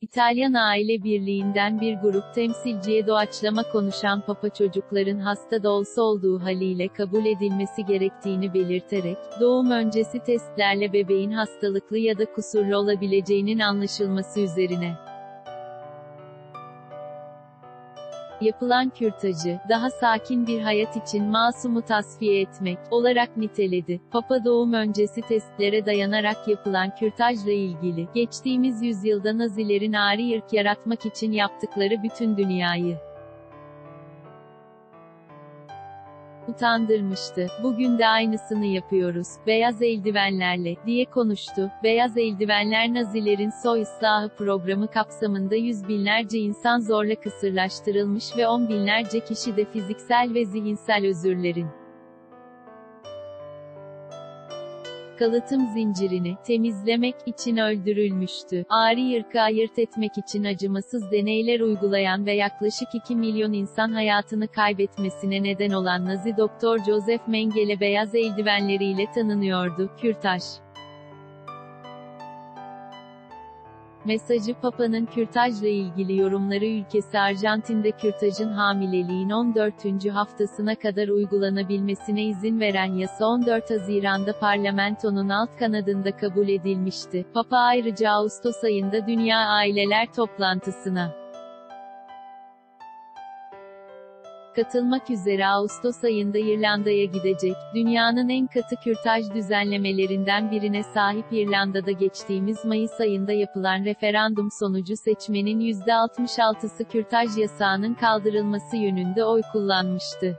İtalyan Aile Birliği'nden bir grup temsilciye doğaçlama konuşan Papa çocukların hasta da olsa olduğu haliyle kabul edilmesi gerektiğini belirterek, doğum öncesi testlerle bebeğin hastalıklı ya da kusurlu olabileceğinin anlaşılması üzerine yapılan kürtajı, daha sakin bir hayat için masumu tasfiye etmek, olarak niteledi. Papa doğum öncesi testlere dayanarak yapılan kürtajla ilgili, geçtiğimiz yüzyılda Nazilerin ağrı ırk yaratmak için yaptıkları bütün dünyayı utandırmıştı. Bugün de aynısını yapıyoruz. Beyaz eldivenlerle, diye konuştu. Beyaz eldivenler Nazilerin soy ıslahı programı kapsamında yüz binlerce insan zorla kısırlaştırılmış ve on binlerce kişi de fiziksel ve zihinsel özürlerin kalıtım zincirini temizlemek için öldürülmüştü. Ağrı ırkı ayırt etmek için acımasız deneyler uygulayan ve yaklaşık 2 milyon insan hayatını kaybetmesine neden olan Nazi doktor Joseph Mengele beyaz eldivenleriyle tanınıyordu. Kürtaj Mesajı Papa'nın kürtajla ilgili yorumları ülkesi Arjantin'de kürtajın hamileliğin 14. haftasına kadar uygulanabilmesine izin veren yasa 14 Haziran'da parlamentonun alt kanadında kabul edilmişti. Papa ayrıca Ağustos ayında Dünya Aileler toplantısına katılmak üzere Ağustos ayında İrlanda'ya gidecek. Dünyanın en katı kürtaj düzenlemelerinden birine sahip İrlanda'da geçtiğimiz Mayıs ayında yapılan referandum sonucu seçmenin %66'sı kürtaj yasağının kaldırılması yönünde oy kullanmıştı.